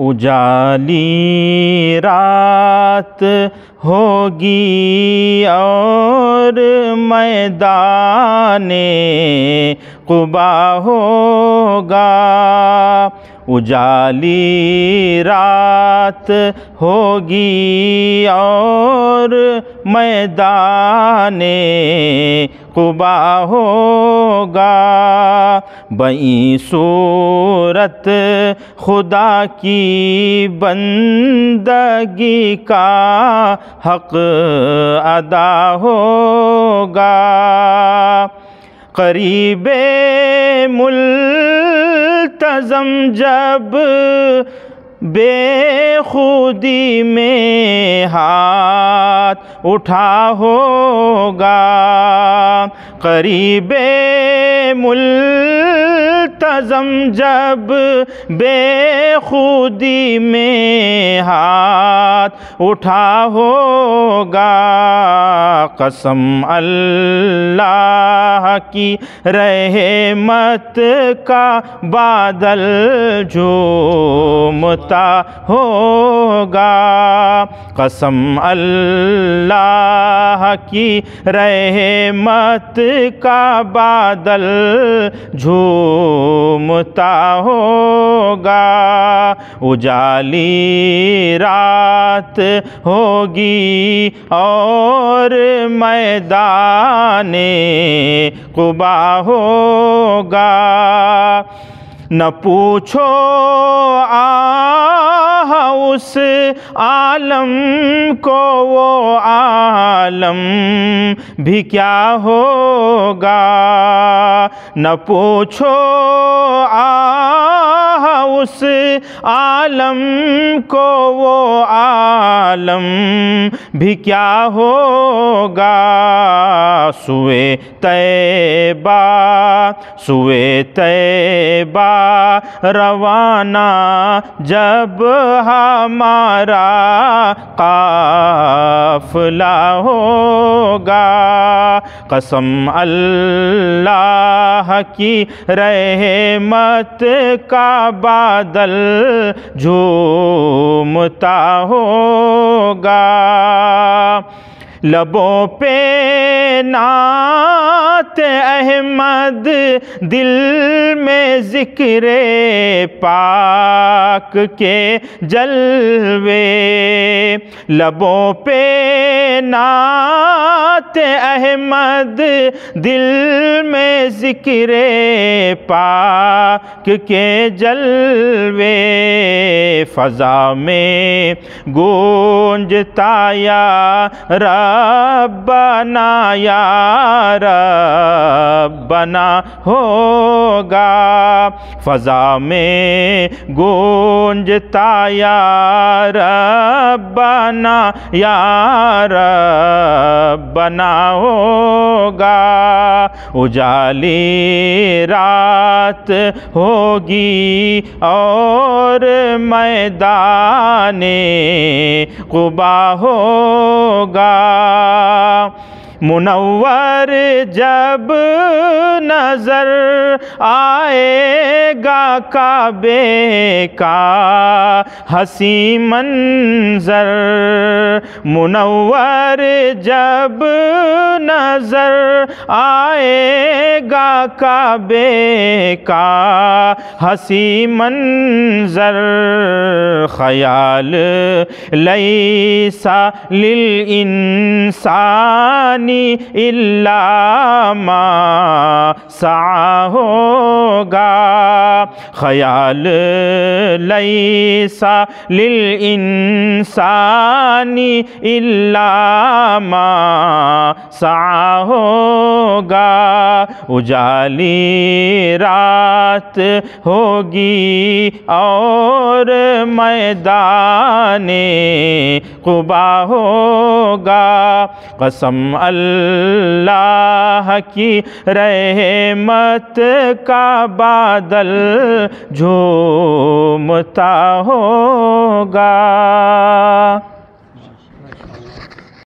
उजाली रात होगी और मैदान कुबा होगा। उजाली रात होगी और मैदान कुबा होगा। बई सूरत खुदा की बंदगी का हक अदा होगा। करीब मुल्तज़म जब बेखुदी में हाथ उठा होगा। करीबे मुल्तज़म जब बेखुदी में हाथ उठा होगा कसम अल्लाह की रहमत का बादल झूमता होगा। कसम अल्लाह की रहमत का बादल झूमता होगा। उजाली रात होगी और मैदान कुबा होगा। न पूछो आह उस आलम को वो आलम भी क्या होगा? न पूछो आह उस आलम को, वो आलम भी क्या होगा? सुए तैबा सुए तैबा, रवाना जब हमारा काफला होगा। कसम अल्लाह की रहमत का बादल झूमता होगा। लबों पे नात अहमद दिल में ज़िक्र पाक के जलवे। लबों पे नात अहमद दिल में ज़िक्र पाक के जलवे फ़ज़ा में गूंजता या रब्बना या रब्बना होगा। फ़ज़ा में गूंजता या रब्बना या रब्बना होगा। उजाली रात होगी और मैदान कुबा होगा। मुनवर जब नज़र आएगा काबे का, हसी मंज़र। मुनवर जब नज़र आएगा काबे का, हसी मंज़र। ख्याल लैसा लिल इंसान इल्ला मा सा होगा ख्याल लैसा लिल इंसानी इल्ला सा सा होगा। उजाली रात होगी और मैदान कुबा होगा। कसम अल्लाह की रहमत का बादल झूमता होगा।